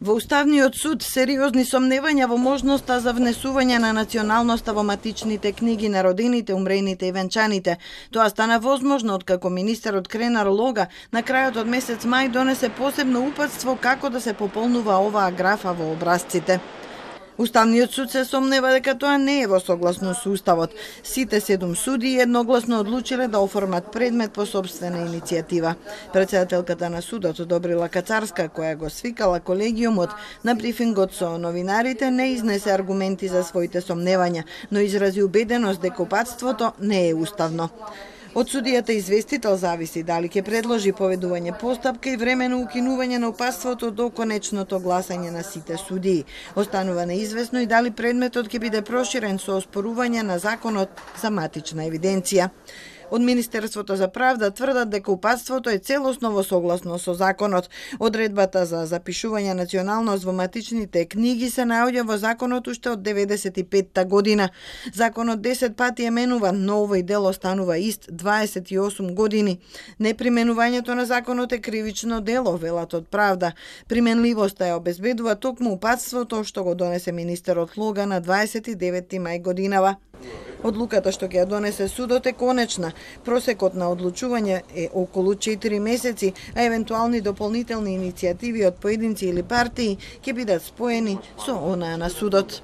Во Уставниот суд сериозни сомневања во можноста за внесување на националноста во матичните книги на родените, умрените и венчаните. Тоа стана возможно откако министерот Кренар Лога на крајот од месец мај донесе посебно упатство како да се пополнува оваа графа во образците. Уставниот суд се сомнева дека тоа не е во согласно со Уставот. Сите седум суди едногласно одлучиле да оформат предмет по собствена иницијатива. Председателката на судот Добрила Кацарска, која го свикала колегиумот на брифингот со новинарите, не изнесе аргументи за своите сомневања, но изрази убеденост дека упатството не е уставно. Од судијата известител зависи дали ќе предложи поведување постапка и времено укинување на опаството до конечното гласање на сите судии. Останува неизвестно и дали предметот ќе биде проширен со оспорување на законот за матична евиденција. Од Министерството за правда тврдат дека упатството е целосно во согласно со законот. Одредбата за запишување националност во матичните книги се наоѓа во законот уште од 95-та година. Законот 10 пати е менуван, но овој дел останува ист 28 години. Неприменувањето на законот е кривично дело, велат од правда. Применливоста ја обезбедува токму упатството што го донесе министерот Лога на 29 мај годинава. Одлуката што ќе ја донесе судот е конечна. Просекот на одлучување е околу 4 месеци, а евентуални дополнителни иницијативи од поединци или партии ќе бидат споени со онаа на судот.